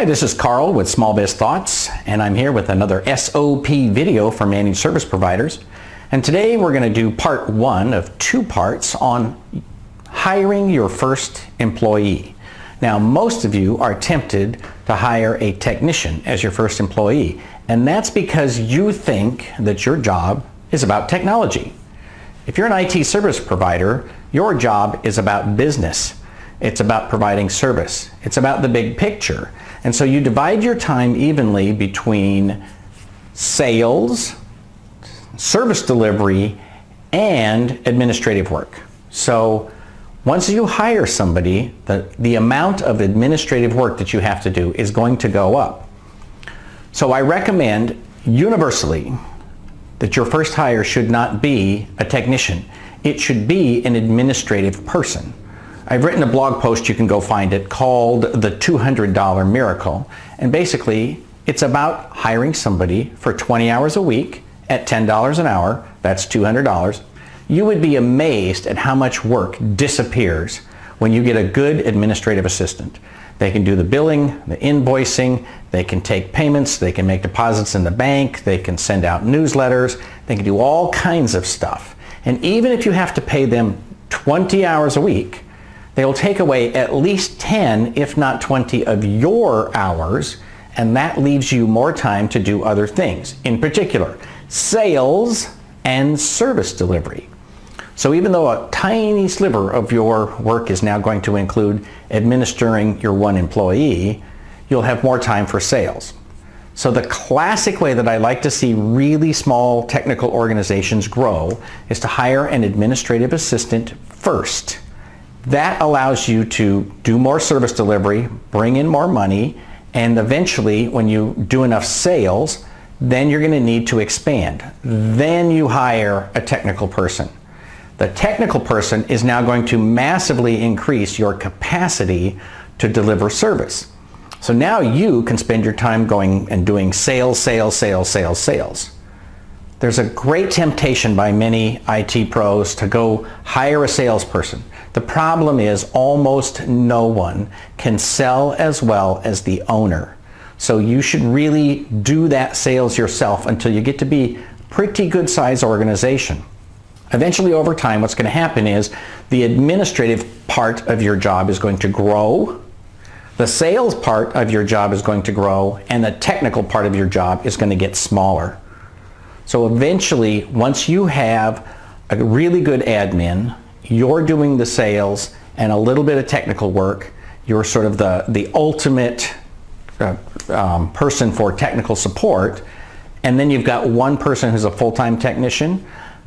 Hi, this is Karl with Small Biz Thoughts, and I'm here with another SOP video for managed service providers. And today we're going to do part one of two parts on hiring your first employee. Now, most of you are tempted to hire a technician as your first employee, and that's because you think that your job is about technology. If you're an IT service provider, your job is about business. It's about providing service. It's about the big picture. And so you divide your time evenly between sales, service delivery, and administrative work. So once you hire somebody, the, the amount of administrative work that you have to do is going to go up. So I recommend universally that your first hire should not be a technician. It should be an administrative person. I've written a blog post, you can go find it, called The $200 Miracle. And basically, it's about hiring somebody for 20 hours a week at $10 an hour, that's $200. You would be amazed at how much work disappears when you get a good administrative assistant. They can do the billing, the invoicing, they can take payments, they can make deposits in the bank, they can send out newsletters, they can do all kinds of stuff. And even if you have to pay them 20 hours a week, they will take away at least 10, if not 20 of your hours, and that leaves you more time to do other things. In particular, sales and service delivery. So even though a tiny sliver of your work is now going to include administering your one employee, you'll have more time for sales. So the classic way that I like to see really small technical organizations grow is to hire an administrative assistant first that allows you to do more service delivery, bring in more money, and eventually when you do enough sales, then you're going to need to expand. Then you hire a technical person. The technical person is now going to massively increase your capacity to deliver service. So now you can spend your time going and doing sales, sales, sales, sales, sales. There's a great temptation by many IT pros to go hire a salesperson. The problem is almost no one can sell as well as the owner. So you should really do that sales yourself until you get to be pretty good size organization. Eventually over time what's going to happen is the administrative part of your job is going to grow, the sales part of your job is going to grow, and the technical part of your job is going to get smaller. So eventually, once you have a really good admin, you're doing the sales and a little bit of technical work, you're sort of the, the ultimate uh, um, person for technical support, and then you've got one person who's a full-time technician,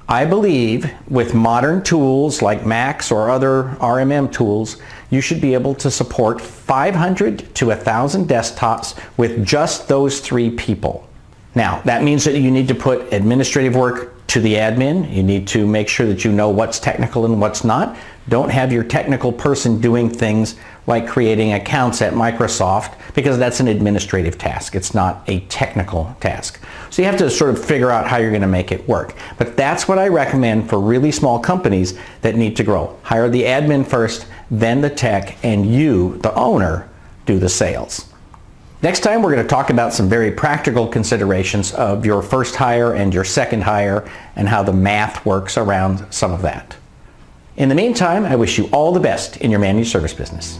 I believe with modern tools like Max or other RMM tools, you should be able to support 500 to 1,000 desktops with just those three people. Now, that means that you need to put administrative work to the admin. You need to make sure that you know what's technical and what's not. Don't have your technical person doing things like creating accounts at Microsoft because that's an administrative task. It's not a technical task. So you have to sort of figure out how you're going to make it work. But that's what I recommend for really small companies that need to grow. Hire the admin first, then the tech, and you, the owner, do the sales. Next time we're going to talk about some very practical considerations of your first hire and your second hire and how the math works around some of that. In the meantime, I wish you all the best in your managed service business.